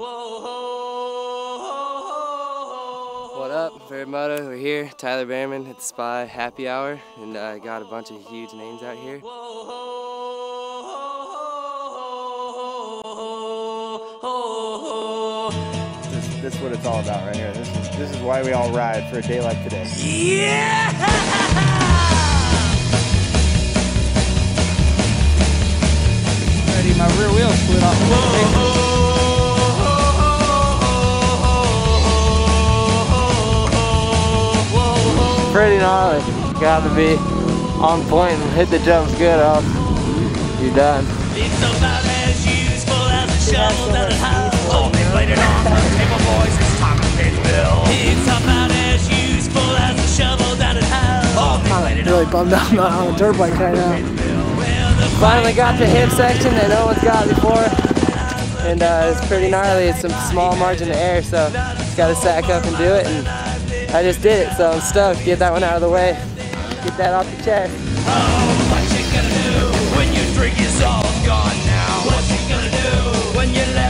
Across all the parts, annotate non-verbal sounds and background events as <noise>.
What up, Vurbmoto? We're here, Tyler Bereman at the Spy Happy Hour, and I uh, got a bunch of huge names out here. This, this is what it's all about right here. This is, this is why we all ride for a day like today. Yeah! <laughs> my rear wheel split off. Pretty gnarly. Got to be on point and hit the jumps good, or else you're done. It's about as useful as a shovel that has. Only played it on the table, boys. It's time to pay the bill. It's about as useful as a shovel that has. Only played it really bummed out not on a dirt bike right now. Finally got the hip section that no one's got before. And uh, it's pretty gnarly. It's some small margin of air, so just gotta sack up and do it. And I just did it, so I'm stoked. Get that one out of the way. Get that off the chest. What you gonna do when your drink is all gone now? What you gonna do when you're left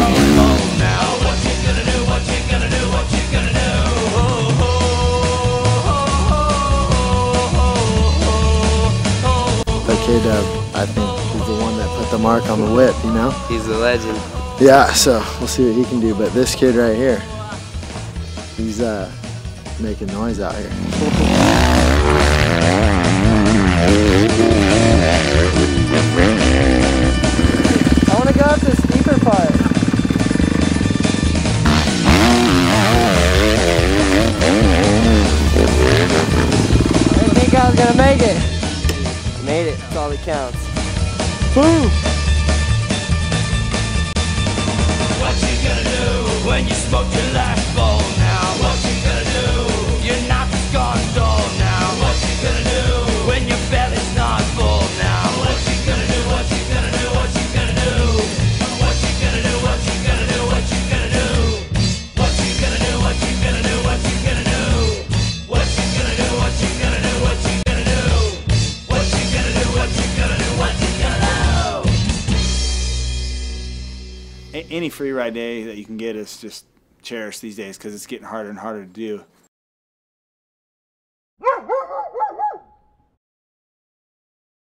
That kid, uh, I think, is the one that put the mark on the whip, you know? He's a legend. Yeah, so we'll see what he can do. But this kid right here, he's uh, making noise out here. I wanna go up the steeper part. I didn't think I was gonna make it. I made it. That's all that counts. Woo! What you gonna do when you smoke your last any free ride day that you can get is just cherished these days because it's getting harder and harder to do.